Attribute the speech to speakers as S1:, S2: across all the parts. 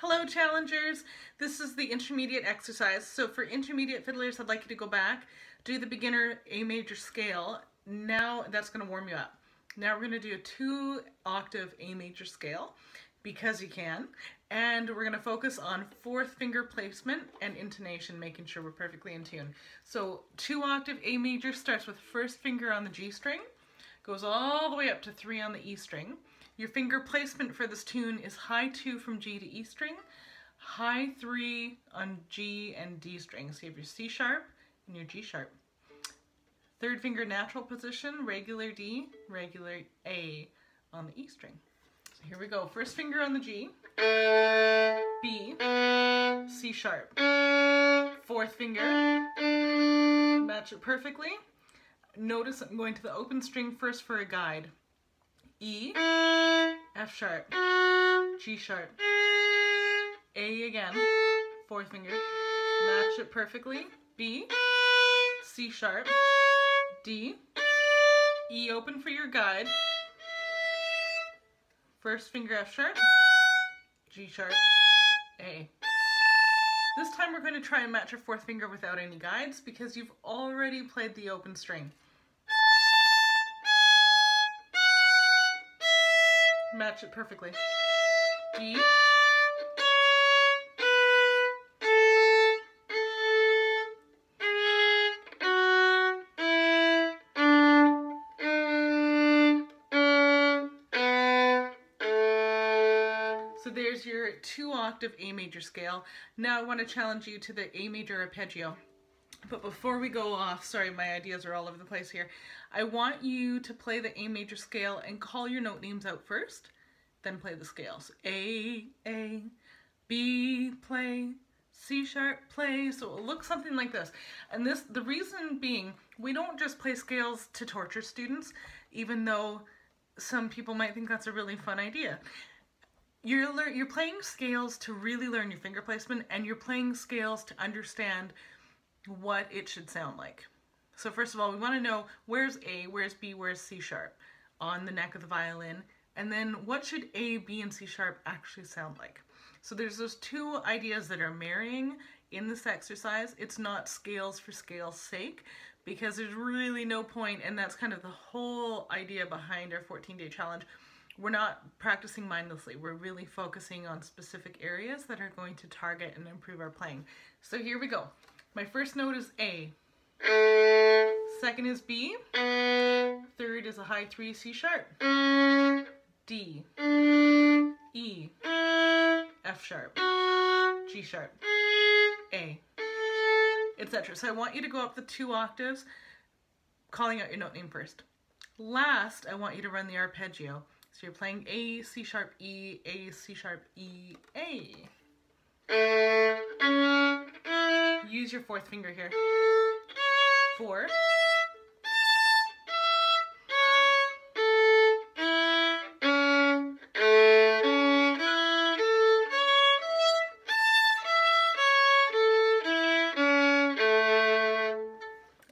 S1: Hello challengers, this is the intermediate exercise. So for intermediate fiddlers, I'd like you to go back, do the beginner A major scale. Now that's gonna warm you up. Now we're gonna do a two octave A major scale because you can. And we're gonna focus on fourth finger placement and intonation, making sure we're perfectly in tune. So two octave A major starts with first finger on the G string, goes all the way up to three on the E string. Your finger placement for this tune is high two from G to E string, high three on G and D strings. So you have your C sharp and your G sharp. Third finger natural position, regular D, regular A on the E string. So here we go. First finger on the G, B, C sharp. Fourth finger, match it perfectly. Notice I'm going to the open string first for a guide. E, F sharp, G sharp, A again, fourth finger, match it perfectly, B, C sharp, D, E open for your guide, first finger F sharp, G sharp, A. This time we're going to try and match your fourth finger without any guides because you've already played the open string. Match it perfectly. So there's your two octave A major scale. Now I want to challenge you to the A major arpeggio. But before we go off, sorry, my ideas are all over the place here. I want you to play the A major scale and call your note names out first, then play the scales. A, A, B, play, C sharp, play. So it looks something like this. And this, the reason being, we don't just play scales to torture students, even though some people might think that's a really fun idea. You're, you're playing scales to really learn your finger placement and you're playing scales to understand what it should sound like. So first of all, we want to know where's A, where's B, where's C sharp on the neck of the violin, and then what should A, B, and C sharp actually sound like. So there's those two ideas that are marrying in this exercise. It's not scales for scale's sake because there's really no point, and that's kind of the whole idea behind our 14-day challenge. We're not practicing mindlessly. We're really focusing on specific areas that are going to target and improve our playing. So here we go. My first note is A. Second is B. Third is a high three C sharp. D. E. F sharp. G sharp. A. Etc. So I want you to go up the two octaves, calling out your note name first. Last, I want you to run the arpeggio. So you're playing A, C sharp, E, A, C sharp, E, A. Use your fourth finger here. Four.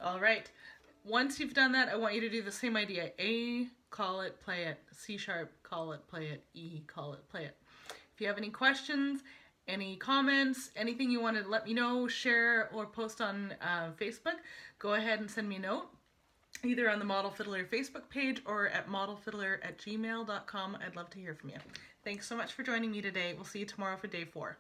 S1: All right. Once you've done that, I want you to do the same idea. A, call it, play it. C sharp, call it, play it. E, call it, play it. If you have any questions, any comments, anything you want to let me know, share, or post on uh, Facebook, go ahead and send me a note, either on the Model Fiddler Facebook page or at modelfiddler at gmail.com. I'd love to hear from you. Thanks so much for joining me today. We'll see you tomorrow for day four.